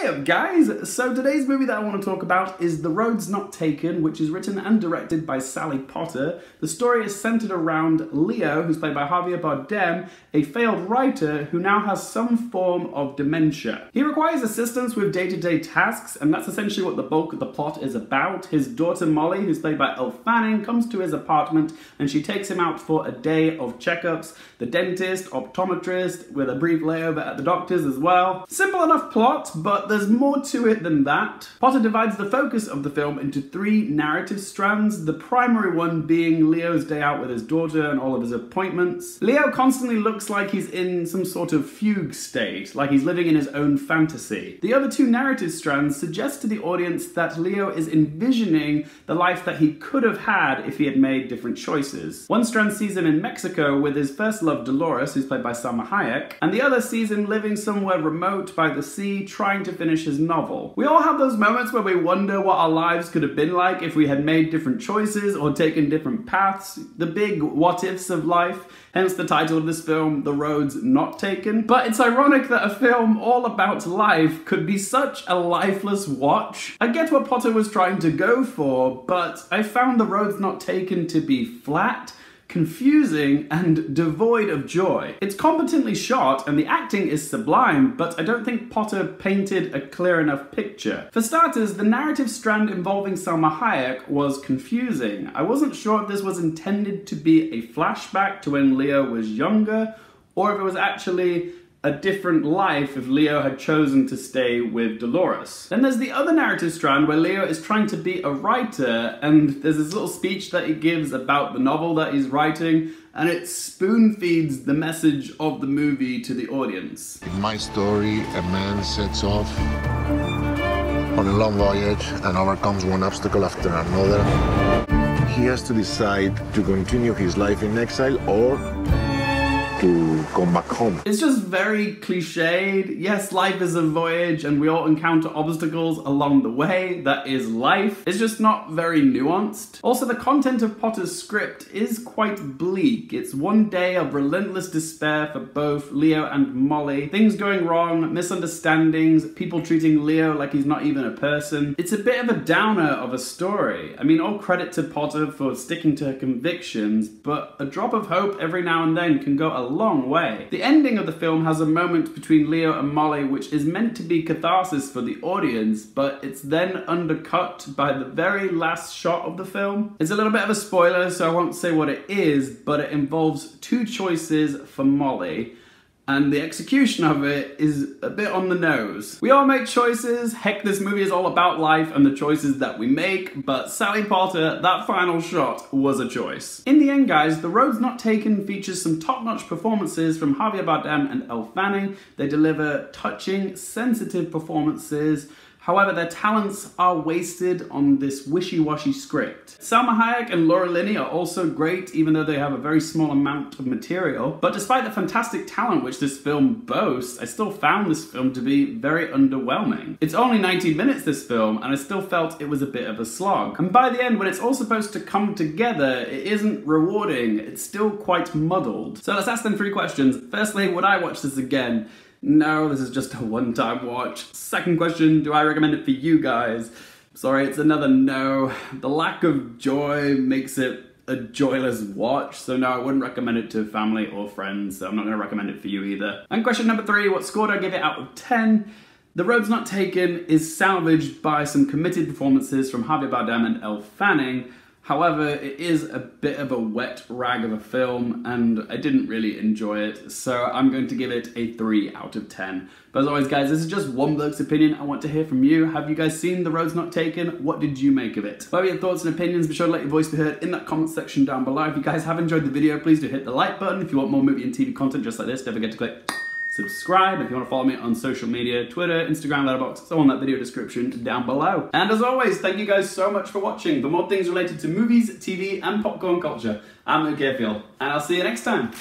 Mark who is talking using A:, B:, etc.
A: Hey up guys! So today's movie that I want to talk about is The Roads Not Taken, which is written and directed by Sally Potter. The story is centered around Leo, who's played by Javier Bardem, a failed writer who now has some form of dementia. He requires assistance with day-to-day -day tasks, and that's essentially what the bulk of the plot is about. His daughter Molly, who's played by Elle Fanning, comes to his apartment and she takes him out for a day of checkups. The dentist, optometrist, with a brief layover at the doctor's as well. Simple enough plot, but there's more to it than that. Potter divides the focus of the film into three narrative strands, the primary one being Leo's day out with his daughter and all of his appointments. Leo constantly looks like he's in some sort of fugue state, like he's living in his own fantasy. The other two narrative strands suggest to the audience that Leo is envisioning the life that he could have had if he had made different choices. One strand sees him in Mexico with his first love Dolores, who's played by Salma Hayek, and the other sees him living somewhere remote by the sea, trying to finish his novel. We all have those moments where we wonder what our lives could have been like if we had made different choices or taken different paths, the big what ifs of life, hence the title of this film, The Roads Not Taken. But it's ironic that a film all about life could be such a lifeless watch. I get what Potter was trying to go for, but I found The Roads Not Taken to be flat confusing, and devoid of joy. It's competently shot and the acting is sublime, but I don't think Potter painted a clear enough picture. For starters, the narrative strand involving Salma Hayek was confusing. I wasn't sure if this was intended to be a flashback to when Leo was younger, or if it was actually a different life if Leo had chosen to stay with Dolores. Then there's the other narrative strand where Leo is trying to be a writer and there's this little speech that he gives about the novel that he's writing and it spoon feeds the message of the movie to the audience.
B: In my story, a man sets off on a long voyage and overcomes one obstacle after another. He has to decide to continue his life in exile or to come back home.
A: It's just very cliched. Yes, life is a voyage and we all encounter obstacles along the way. That is life. It's just not very nuanced. Also, the content of Potter's script is quite bleak. It's one day of relentless despair for both Leo and Molly. Things going wrong, misunderstandings, people treating Leo like he's not even a person. It's a bit of a downer of a story. I mean, all credit to Potter for sticking to her convictions, but a drop of hope every now and then can go a long way. The ending of the film has a moment between Leo and Molly which is meant to be catharsis for the audience, but it's then undercut by the very last shot of the film. It's a little bit of a spoiler, so I won't say what it is, but it involves two choices for Molly and the execution of it is a bit on the nose. We all make choices, heck this movie is all about life and the choices that we make, but Sally Potter, that final shot was a choice. In the end guys, The Roads Not Taken features some top-notch performances from Javier Bardem and Elle Fanning. They deliver touching, sensitive performances However, their talents are wasted on this wishy-washy script. Salma Hayek and Laura Linney are also great, even though they have a very small amount of material. But despite the fantastic talent which this film boasts, I still found this film to be very underwhelming. It's only 19 minutes, this film, and I still felt it was a bit of a slog. And by the end, when it's all supposed to come together, it isn't rewarding. It's still quite muddled. So let's ask them three questions. Firstly, would I watch this again? No, this is just a one-time watch. Second question, do I recommend it for you guys? Sorry, it's another no. The lack of joy makes it a joyless watch, so no, I wouldn't recommend it to family or friends, so I'm not to recommend it for you either. And question number three, what score do I give it out of 10? The Roads Not Taken is salvaged by some committed performances from Javier Bardem and Elle Fanning, However, it is a bit of a wet rag of a film and I didn't really enjoy it, so I'm going to give it a 3 out of 10. But as always guys, this is just one bloke's opinion. I want to hear from you. Have you guys seen The Roads Not Taken? What did you make of it? Whatever your thoughts and opinions, be sure to let your voice be heard in that comment section down below. If you guys have enjoyed the video, please do hit the like button. If you want more movie and TV content just like this, don't forget to click subscribe. If you want to follow me on social media, Twitter, Instagram, Letterboxd, so on that video description down below. And as always, thank you guys so much for watching. For more things related to movies, TV, and popcorn culture, I'm Luke Hearfield, and I'll see you next time.